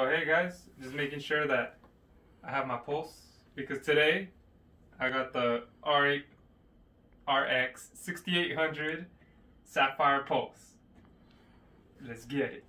Oh, hey guys, just making sure that I have my pulse because today I got the R8 RX 6800 Sapphire Pulse. Let's get it.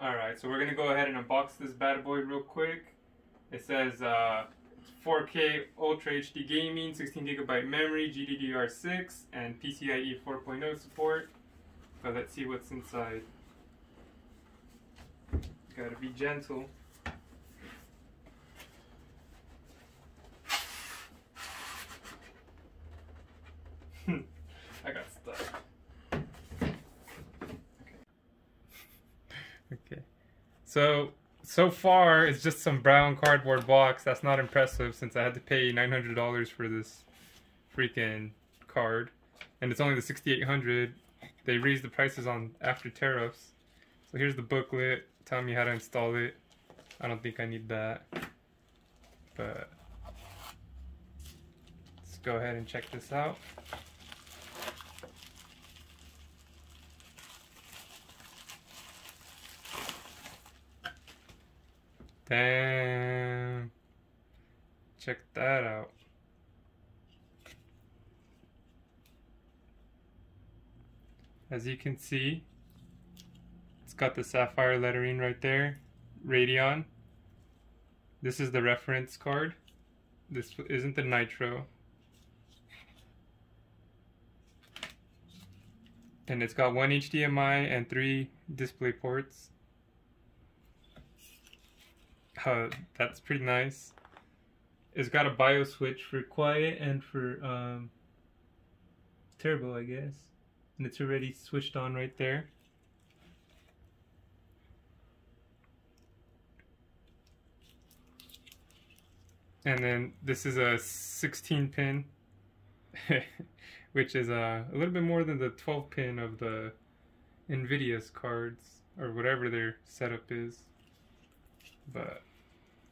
Alright, so we're gonna go ahead and unbox this bad boy real quick. It says uh, 4K Ultra HD Gaming, 16 gigabyte memory, GDDR6, and PCIe 4.0 support. But let's see what's inside. Gotta be gentle. I got stuck. Okay. So so far it's just some brown cardboard box. That's not impressive since I had to pay nine hundred dollars for this freaking card, and it's only the sixty eight hundred. They raised the prices on after tariffs. So here's the booklet telling me how to install it. I don't think I need that, but let's go ahead and check this out. Damn. Check that out. As you can see, it's got the sapphire lettering right there. Radeon. This is the reference card. This isn't the Nitro. And it's got one HDMI and three display ports. Uh, that's pretty nice. It's got a BIOS switch for quiet and for um, turbo, I guess. And it's already switched on right there. And then this is a 16 pin, which is uh, a little bit more than the 12 pin of the NVIDIA's cards, or whatever their setup is. But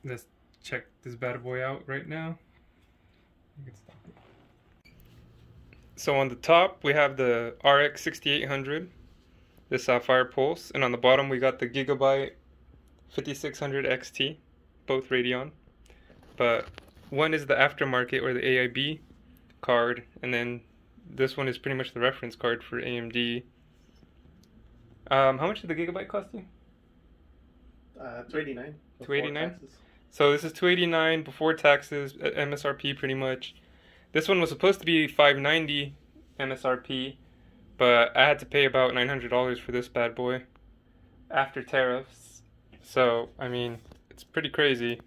let's check this bad boy out right now. So on the top we have the RX 6800, the Sapphire Pulse, and on the bottom we got the Gigabyte 5600 XT, both Radeon. But one is the aftermarket or the AIB card, and then this one is pretty much the reference card for AMD. Um, how much did the Gigabyte cost you? Uh, 289. 289? So this is 289 before taxes, uh, MSRP pretty much. This one was supposed to be 590 MSRP, but I had to pay about $900 for this bad boy after tariffs. So, I mean, it's pretty crazy.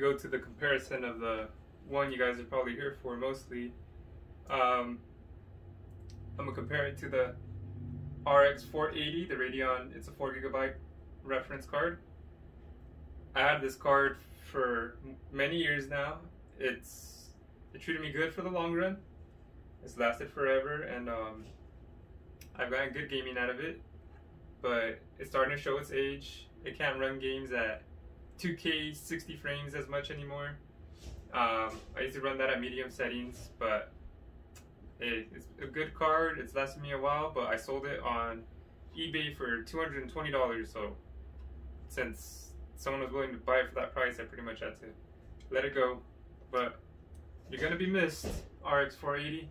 Go to the comparison of the one you guys are probably here for mostly, um, I'm gonna compare it to the RX 480, the Radeon. It's a four gigabyte reference card. I had this card for many years now. It's it treated me good for the long run. It's lasted forever, and um, I've gotten good gaming out of it. But it's starting to show its age. It can't run games at 2K 60 frames as much anymore. Um, I used to run that at medium settings, but it, it's a good card. It's lasted me a while, but I sold it on eBay for $220. So since someone was willing to buy it for that price, I pretty much had to let it go. But you're gonna be missed, RX 480.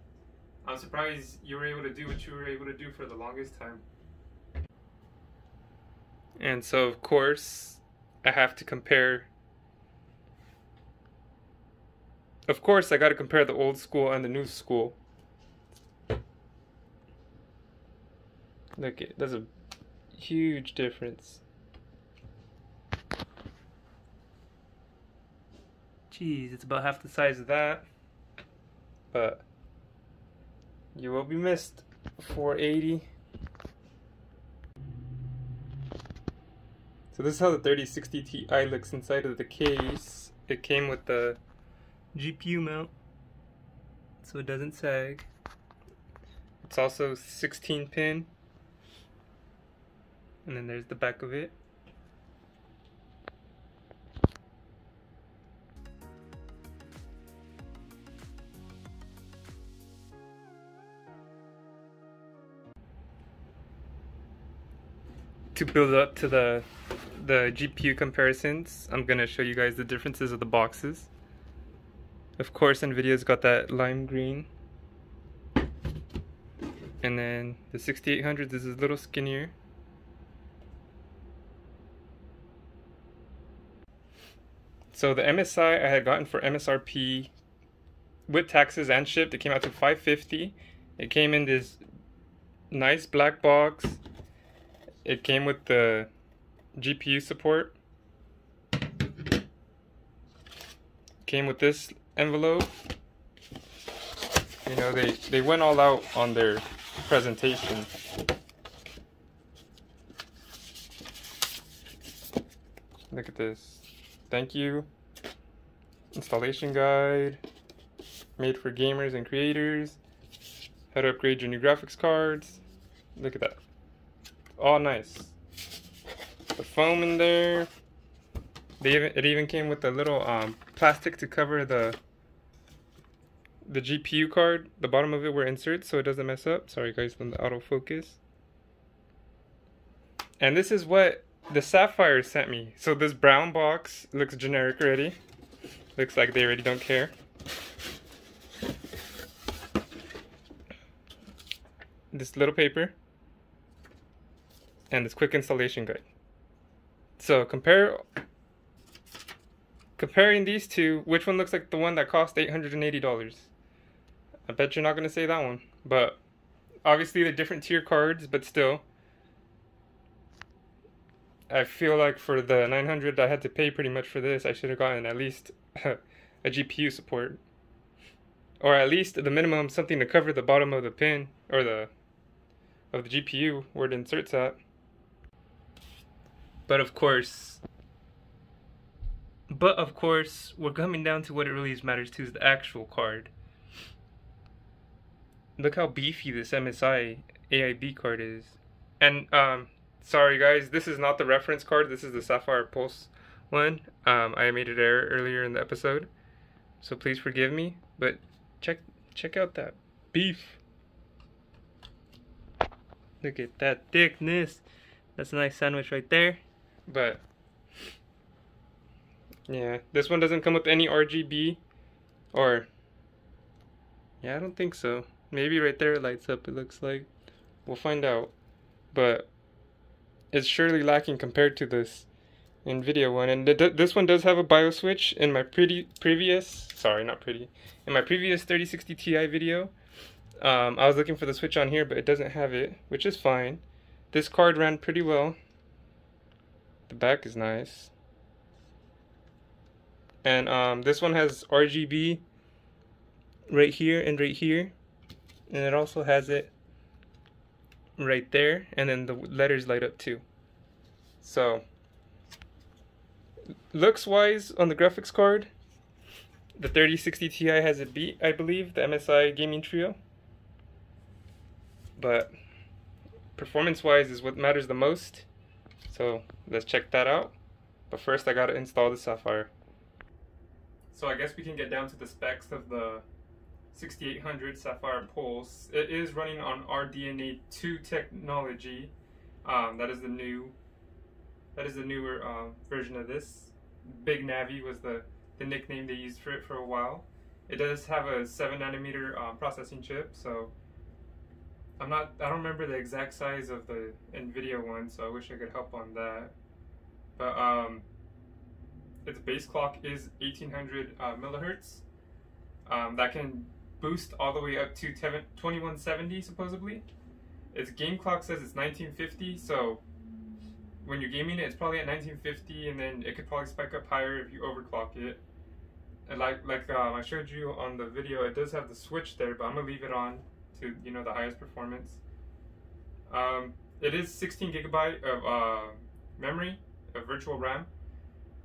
I'm surprised you were able to do what you were able to do for the longest time. And so, of course, I have to compare. Of course, I got to compare the old school and the new school. Look, there's a Huge difference. Jeez, it's about half the size of that. But you will be missed. 480. So this is how the 3060 Ti looks inside of the case. It came with the GPU mount, so it doesn't sag. It's also 16 pin. And then there's the back of it. To build up to the the GPU comparisons, I'm gonna show you guys the differences of the boxes. Of course, NVIDIA's got that lime green. And then the 6800 is a little skinnier. So the MSI I had gotten for MSRP with taxes and shipped, it came out to 550. It came in this nice black box. It came with the GPU support. Came with this envelope. You know, they, they went all out on their presentation. Look at this. Thank you. Installation guide. Made for gamers and creators. How to upgrade your new graphics cards. Look at that. All nice. The foam in there. They even, it even came with a little um, plastic to cover the the GPU card, the bottom of it were inserts so it doesn't mess up. Sorry guys from the autofocus. And this is what the Sapphire sent me. So this brown box looks generic already. Looks like they already don't care. This little paper. And this quick installation guide. So compare comparing these two, which one looks like the one that cost $880? I bet you're not going to say that one. But obviously they're different tier cards, but still. I feel like for the 900 I had to pay pretty much for this, I should have gotten at least a GPU support. Or at least the minimum something to cover the bottom of the pin or the of the GPU where it inserts at. But of course but of course, we're coming down to what it really matters to is the actual card. Look how beefy this MSI AIB card is. And, um, sorry guys, this is not the reference card, this is the Sapphire Pulse one. Um, I made an error earlier in the episode, so please forgive me, but check, check out that beef. Look at that thickness. That's a nice sandwich right there. But, yeah, this one doesn't come with any RGB, or, yeah, I don't think so. Maybe right there it lights up, it looks like. We'll find out. But it's surely lacking compared to this NVIDIA one. And th this one does have a BIOS switch. In my pretty previous, sorry, not pretty, in my previous 3060 Ti video, um, I was looking for the switch on here, but it doesn't have it, which is fine. This card ran pretty well. The back is nice. And um, this one has RGB right here and right here. And it also has it right there. And then the letters light up too. So looks wise on the graphics card the 3060 Ti has a beat I believe the MSI gaming trio. But performance wise is what matters the most so let's check that out but first I gotta install the Sapphire so I guess we can get down to the specs of the 6800 Sapphire Pulse. It is running on RDNA 2 technology. Um, that is the new, that is the newer uh, version of this. Big Navi was the, the nickname they used for it for a while. It does have a 7 nanometer um, processing chip, so I'm not, I don't remember the exact size of the NVIDIA one, so I wish I could help on that. But um, its base clock is 1800 uh, millihertz. Um, that can boost all the way up to 2170 supposedly. Its game clock says it's 1950, so when you're gaming it, it's probably at 1950, and then it could probably spike up higher if you overclock it. And like like um, I showed you on the video, it does have the switch there, but I'm gonna leave it on to you know the highest performance. Um, it is 16 gigabyte of uh, memory of virtual RAM,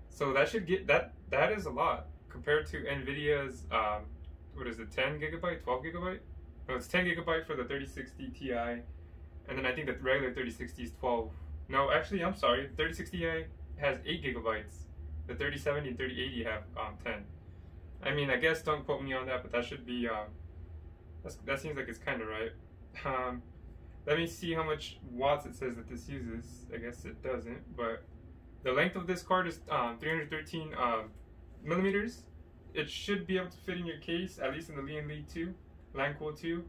so that should get that that is a lot compared to Nvidia's um, what is it 10 gigabyte, 12 gigabyte? No, it's 10 gigabyte for the 3060 Ti, and then I think the regular 3060 is 12. No, actually, I'm sorry, 3060 Ti has 8 gigabytes. The 3070 and 3080 have um, 10. I mean, I guess don't quote me on that, but that should be um, that seems like it's kind of right. Um, let me see how much watts it says that this uses. I guess it doesn't, but the length of this card is um, 313 um, millimeters. It should be able to fit in your case, at least in the Lian Li 2, Lancool 2.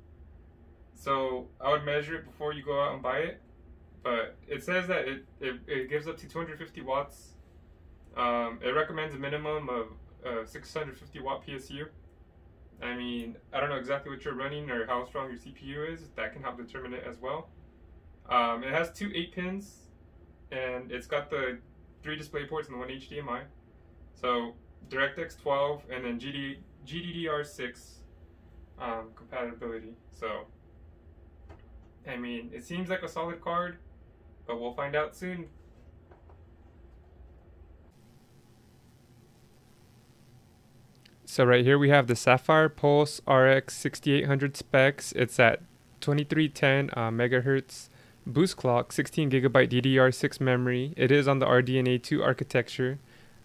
So I would measure it before you go out and buy it. But it says that it, it, it gives up to 250 watts. Um, it recommends a minimum of uh, 650 watt PSU. I mean, I don't know exactly what you're running or how strong your CPU is. That can help determine it as well. Um, it has two 8 pins, and it's got the three display ports and one HDMI. So DirectX 12 and then GD, GDDR6 um, compatibility. So, I mean, it seems like a solid card, but we'll find out soon. So right here we have the Sapphire Pulse RX 6800 specs. It's at 2310 uh, megahertz boost clock, 16 gigabyte DDR6 memory. It is on the RDNA 2 architecture.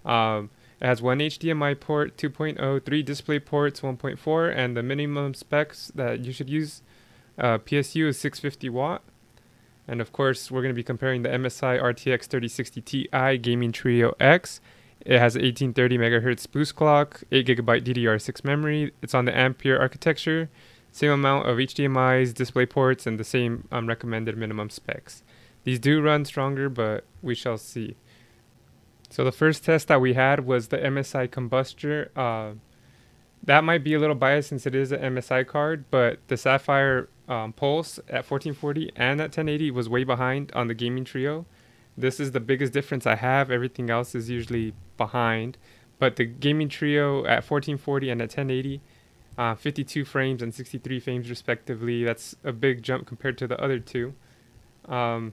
Um, it has one HDMI port, 2.0, three display ports, 1.4, and the minimum specs that you should use uh, PSU is 650 watt. And of course, we're going to be comparing the MSI RTX 3060 Ti Gaming Trio X it has 1830 megahertz boost clock, 8 gigabyte DDR6 memory. It's on the Ampere architecture, same amount of HDMI's, display ports, and the same um, recommended minimum specs. These do run stronger, but we shall see. So the first test that we had was the MSI Kombustor. Uh, that might be a little biased since it is an MSI card, but the Sapphire um, Pulse at 1440 and at 1080 was way behind on the Gaming Trio. This is the biggest difference I have. Everything else is usually behind. But the gaming trio at 1440 and at 1080, uh, 52 frames and 63 frames respectively. That's a big jump compared to the other two. Um,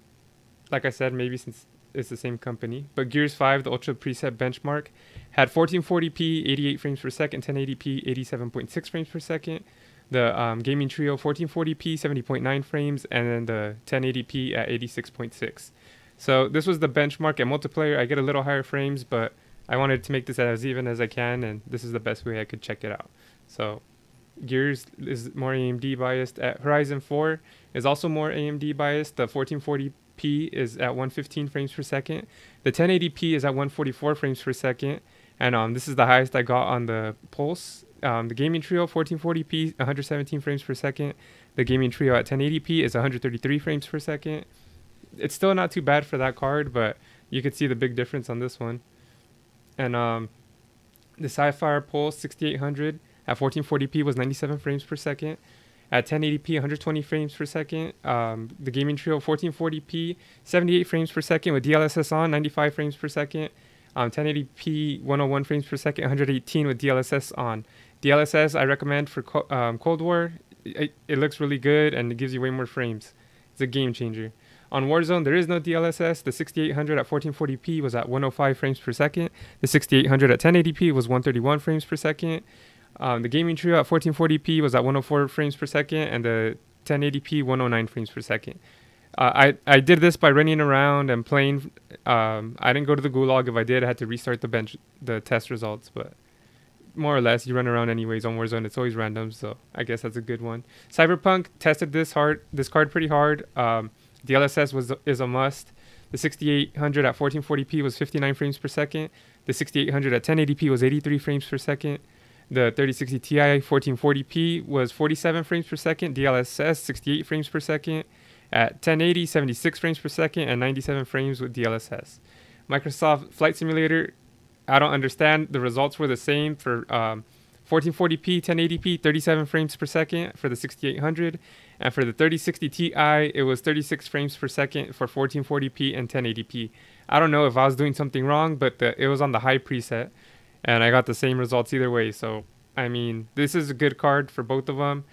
like I said, maybe since it's the same company. But Gears 5, the Ultra Preset benchmark, had 1440p, 88 frames per second, 1080p, 87.6 frames per second. The um, Gaming Trio 1440p, 70.9 frames, and then the 1080p at 86.6. So this was the benchmark at multiplayer. I get a little higher frames, but I wanted to make this as even as I can, and this is the best way I could check it out. So Gears is more AMD biased. At Horizon 4 is also more AMD biased. The 1440p is at 115 frames per second. The 1080p is at 144 frames per second. And um, this is the highest I got on the Pulse. Um, the Gaming Trio 1440p, 117 frames per second. The Gaming Trio at 1080p is 133 frames per second it's still not too bad for that card, but you could see the big difference on this one. And um, the Sapphire Pulse 6800 at 1440p was 97 frames per second. At 1080p, 120 frames per second. Um, the Gaming Trio 1440p, 78 frames per second with DLSS on, 95 frames per second. Um, 1080p, 101 frames per second, 118 with DLSS on. DLSS I recommend for co- um, Cold War. It, it looks really good and it gives you way more frames. It's a game changer. On Warzone, there is no DLSS. The 6800 at 1440p was at 105 frames per second. The 6800 at 1080p was 131 frames per second. Um, the Gaming Trio at 1440p was at 104 frames per second, and the 1080p 109 frames per second. Uh, I I did this by running around and playing. Um, I didn't go to the gulag. If I did, I had to restart the bench, the test results. But more or less, you run around anyways on Warzone. It's always random, so I guess that's a good one. Cyberpunk tested this hard, this card pretty hard. Um, DLSS was is a must. The 6800 at 1440p was 59 frames per second. The 6800 at 1080p was 83 frames per second. The 3060 Ti 1440p was 47 frames per second. DLSS 68 frames per second. At 1080, 76 frames per second, and 97 frames with DLSS. Microsoft Flight Simulator, I don't understand. The results were the same for um, 1440p, 1080p, 37 frames per second for the 6800, and for the 3060 Ti, it was 36 frames per second for 1440p and 1080p. I don't know if I was doing something wrong, but the, it was on the high preset, and I got the same results either way. So I mean, this is a good card for both of them,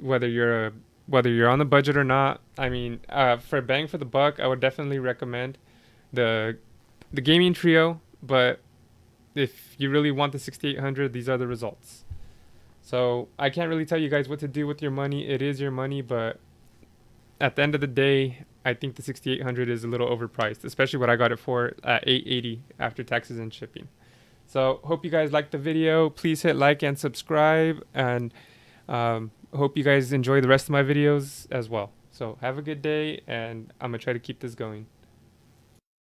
whether you're a whether you're on the budget or not. I mean, uh, for bang for the buck, I would definitely recommend the the gaming trio. But if you really want the 6800, these are the results. So I can't really tell you guys what to do with your money. It is your money, but at the end of the day, I think the 6800 is a little overpriced, especially what I got it for at 880 after taxes and shipping. So hope you guys liked the video. Please hit like and subscribe, and um, hope you guys enjoy the rest of my videos as well. So have a good day, and I'm gonna try to keep this going.